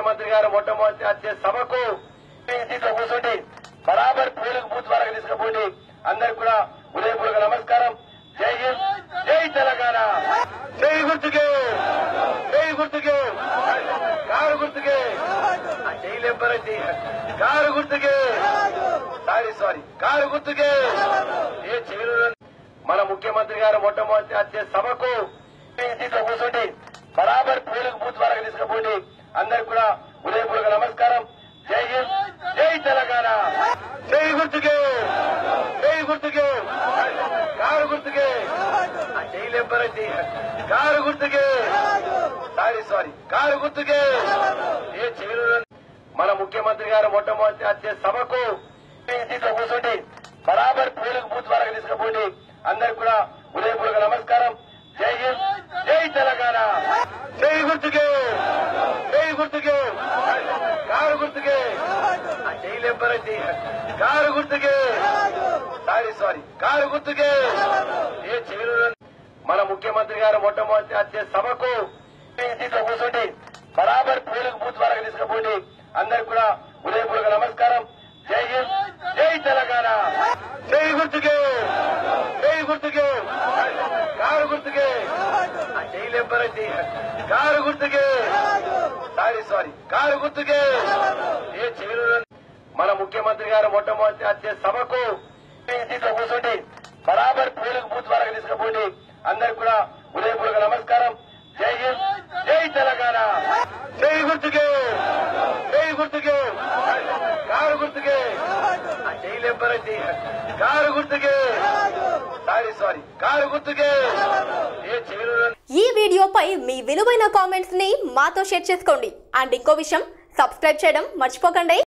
ముఖ్యమంత్రి గారు మొట్టమొదటి వచ్చే సభకు ఈ సీట్లో బరాబర్ పోలింగ్ బూత్ వరకు తీసుకుపోయి అందరికి కూడా ఉదయపూర్వక నమస్కారం. జై హింద్ జై తెలంగాణ. జై గుర్తుకే జై గుర్తుకే. కారు గుర్తుకే. జై లెబ్బరండి కారు గుర్తుకే. Sorry sorry. కారు గుర్తుకే. ఏ చెవిలో మన ముఖ్యమంత్రి గారు మొట్టమొదటి వచ్చే సభకు ఈ సీట్లో కూర్చోండి బరాబర్ పోలింగ్ బూత్ వరకు తీసుకుపోండి అందరికి కూడా ఉదయపూర్వక నమస్కారం. జై హింద్ జై తెలంగాణ. జై గుర్తుకే జై గుర్తుకే. కారు గుర్తుకే. జై కారు గుర్తుకే. Sorry sorry. కారు గుర్తుకే. ఏ చెవిలో మన ముఖ్యమంత్రి గారు మొట్టమొదటి వచ్చే సభకు ఈ సీట్లో బరాబర్ పోలింగ్ బూత్ వరకు తీసుకుపోండి. అందరికి కూడా ఉదయపూర్వక నమస్కారం. జై హింద్ జై తెలంగాణ జై గుర్తుకే జై గుర్తుకే కారు గుర్తుకే. జై లెబ్బరండి కారు గుర్తుకే. Sorry sorry. కారు గుర్తుకే. ఏ చెవిలో మన ముఖ్యమంత్రి గారు మొట్టమొదటి వచ్చే సభకు ఈ సీట్లో బరాబర్ పూలకు బూత్ వరకు తీసుకుపోండి. అందరికి కూడా ఉదయపూర్వక నమస్కారం జై హింద్ జై తెలంగాణ జై గుర్తుకే జై గుర్తుకే కారు గుర్తుకే జై లెబ్బరండి కారు గుర్తుకే. సారీ సారీ కారు గుర్తుకే. ఏ చెవిలో మన ముఖ్యమంత్రి గారు మొట్టమొదటి వచ్చే సభకు కూర్చోండి బరాబర్ పోలింగ్ బూత్ వరకు తీసుకుపోండి. అందరికి కూడా ఉదయపూర్వక నమస్కారం. జై హింద్ జై తెలంగాణ. జై గుర్తుకే. జై గుర్తుకే. కారు గుర్తుకే. జై కారు గుర్తుకే. సారీ సారీ కారు గుర్తుకే. ఈ వీడియోపై మీ విలువైన కామెంట్స్ని మాతో షేర్ చేసుకోండి. అండ్ ఇంకో విషయం సబ్స్క్రైబ్ చేయడం మర్చిపోకండి.